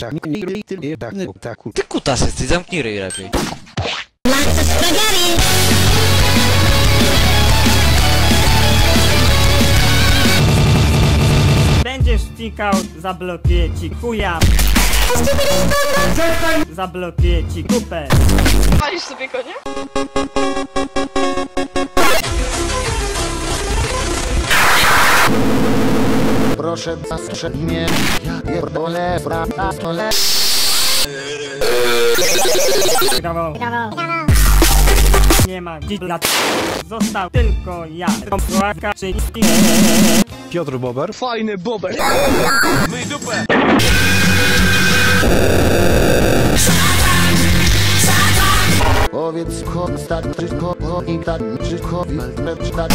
tak, nie, nie, ty, nie, tak, nie, tak, Ty kutas jesteś, zamknij ryj lepiej. Będziesz wtykał, zablokuję ci chuja. Zablokuję ci kupę. Walisz sobie konie? Proszę zastrzel mnie, ja pierdolę, prawda, stole. Brawo. Nie ma lat. Został tylko ja. Kompułaka czy Piotr Bober. Fajny Bober. Powiedz konstat, czy ko, i tak, czy ko, czy tak.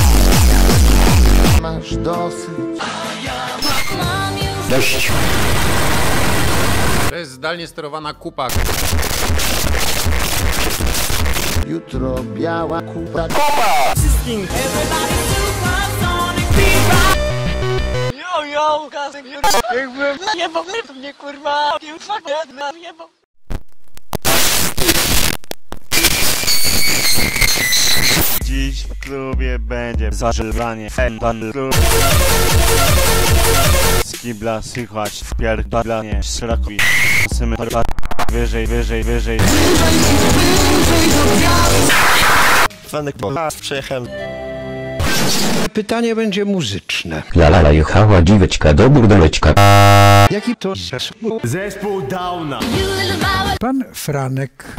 Masz dosyć. Dość. To jest zdalnie sterowana kupa. Jutro biała kupa. wszystkim. Jo, jo, kasek, jakbym jebał mnie kurwa, fuck, jebał. Klubie będzie zażywanie klub Z kibla słychać wpierdalanie szrakuj Symy wyżej, wyżej, wyżej Fanek przejechałem Pytanie będzie muzyczne. Lala jechała dziweczka do burdeleczka. Jaki to zespół? Zespół Downa Pan Franek.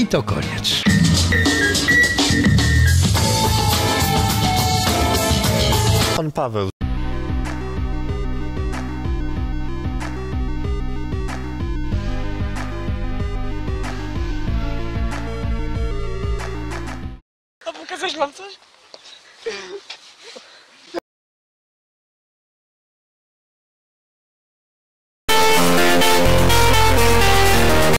I to koniec. Pan Paweł A pokazać wam coś?